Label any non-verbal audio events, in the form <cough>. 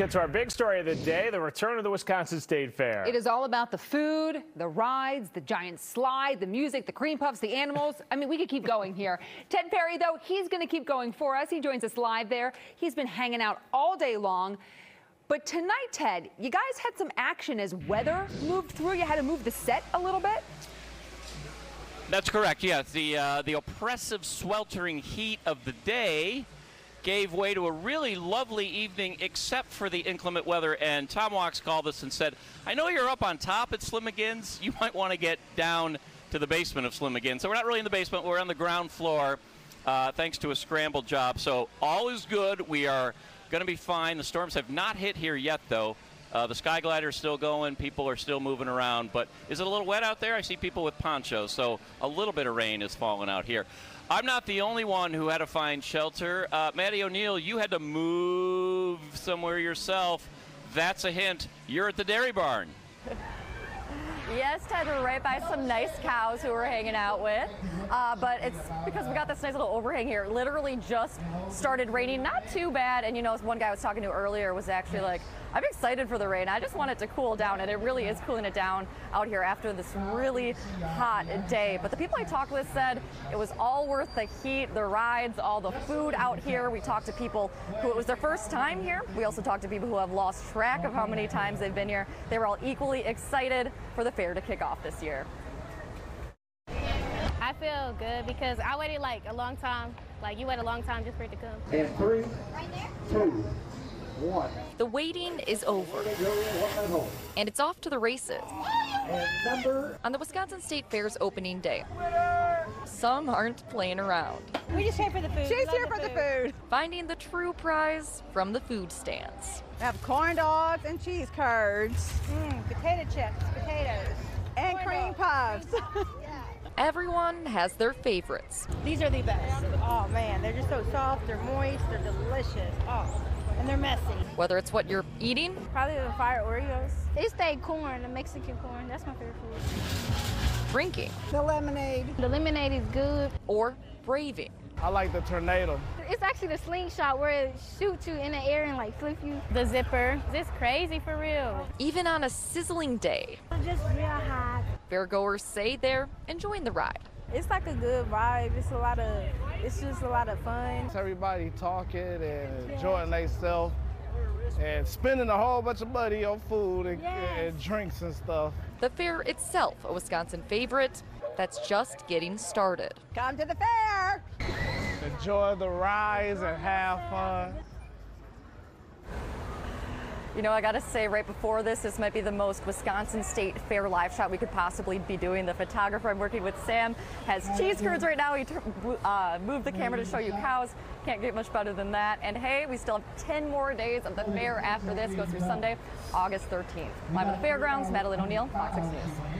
get to our big story of the day, the return of the Wisconsin State Fair. It is all about the food, the rides, the giant slide, the music, the cream puffs, the animals. I mean, we could keep going here. <laughs> Ted Perry, though, he's going to keep going for us. He joins us live there. He's been hanging out all day long. But tonight, Ted, you guys had some action as weather moved through. You had to move the set a little bit. That's correct. Yes, the uh, the oppressive, sweltering heat of the day gave way to a really lovely evening, except for the inclement weather. And Tom Wachs called us and said, "I know you're up on top at Slim McGinn's. You might want to get down to the basement of Slim McGinn's." So we're not really in the basement. We're on the ground floor, uh, thanks to a scramble job. So all is good. We are going to be fine. The storms have not hit here yet, though. Uh, the sky glider is still going. People are still moving around. But is it a little wet out there? I see people with ponchos. So a little bit of rain is falling out here. I'm not the only one who had to find shelter. Uh, Maddie O'Neill, you had to move somewhere yourself. That's a hint. You're at the dairy barn. <laughs> Yes, Ted, right by some nice cows who we're hanging out with. Uh, but it's because we got this nice little overhang here. It literally just started raining, not too bad. And you know, one guy I was talking to earlier was actually like, I'm excited for the rain. I just want it to cool down, and it really is cooling it down out here after this really hot day. But the people I talked with said it was all worth the heat, the rides, all the food out here. We talked to people who it was their first time here. We also talked to people who have lost track of how many times they've been here. They were all equally excited for the fair to kick off this year. I feel good because I waited like a long time. Like you wait a long time just for it to come. In three, two, one. The waiting is over, and it's off to the races. On the Wisconsin State Fair's opening day, some aren't playing around. We just here for the food. She's here for the food. Finding the true prize from the food stands. We have corn dogs and cheese curds. Mm, potato chips, potatoes. And corn cream dogs. puffs. <laughs> Everyone has their favorites. These are the best. Oh man, they're just so soft, they're moist, they're delicious. Oh, and they're messy. Whether it's what you're eating, probably the fire Oreos. It's that corn, the Mexican corn. That's my favorite food. Drinking. The lemonade. The lemonade is good. Or braving. I like the tornado. It's actually the slingshot where it shoots you in the air and like flip you. The zipper. This crazy for real. Even on a sizzling day. It's just real hot. Fairgoers say they're enjoying the ride. It's like a good vibe. It's a lot of, it's just a lot of fun. It's everybody talking and enjoying themselves and spending a whole bunch of money on food and, yes. and drinks and stuff. The fair itself, a Wisconsin favorite, that's just getting started. Come to the fair! Enjoy the rides and have fun. You know, I got to say, right before this, this might be the most Wisconsin State Fair live shot we could possibly be doing. The photographer I'm working with, Sam, has cheese curds right now. He uh, moved the camera to show you cows. Can't get much better than that. And hey, we still have 10 more days of the fair after this. Goes through Sunday, August 13th. Live at the fairgrounds, Madeline O'Neill, Fox 6 News.